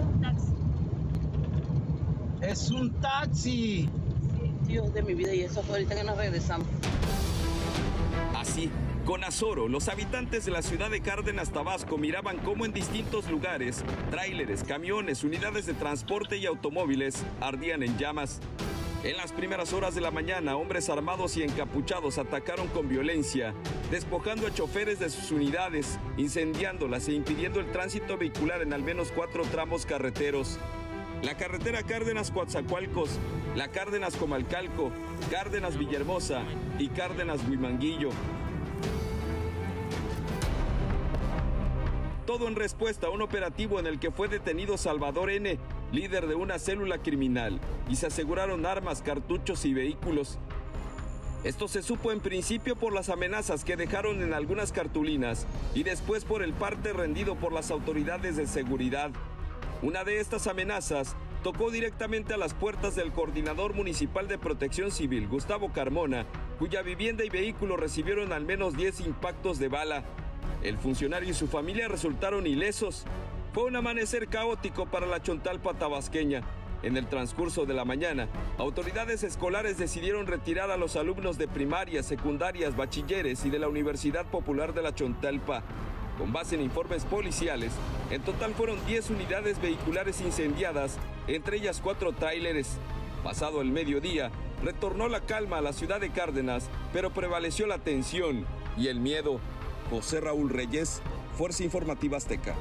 es un taxi. Es un taxi. Dios de mi vida, y eso fue ahorita que nos regresamos. Así, con azoro, los habitantes de la ciudad de Cárdenas, Tabasco, miraban cómo en distintos lugares, tráileres, camiones, unidades de transporte y automóviles ardían en llamas. En las primeras horas de la mañana, hombres armados y encapuchados atacaron con violencia, despojando a choferes de sus unidades, incendiándolas e impidiendo el tránsito vehicular en al menos cuatro tramos carreteros. La carretera Cárdenas-Coatzacoalcos, la Cárdenas-Comalcalco, Cárdenas-Villahermosa y Cárdenas-Huimanguillo. Todo en respuesta a un operativo en el que fue detenido Salvador N., líder de una célula criminal, y se aseguraron armas, cartuchos y vehículos. Esto se supo en principio por las amenazas que dejaron en algunas cartulinas y después por el parte rendido por las autoridades de seguridad. Una de estas amenazas tocó directamente a las puertas del coordinador municipal de protección civil, Gustavo Carmona, cuya vivienda y vehículo recibieron al menos 10 impactos de bala. El funcionario y su familia resultaron ilesos. Fue un amanecer caótico para la Chontalpa tabasqueña. En el transcurso de la mañana, autoridades escolares decidieron retirar a los alumnos de primarias, secundarias, bachilleres y de la Universidad Popular de la Chontalpa. Con base en informes policiales, en total fueron 10 unidades vehiculares incendiadas, entre ellas cuatro tráileres. Pasado el mediodía, retornó la calma a la ciudad de Cárdenas, pero prevaleció la tensión y el miedo. José Raúl Reyes, Fuerza Informativa Azteca.